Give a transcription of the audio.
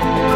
Bye.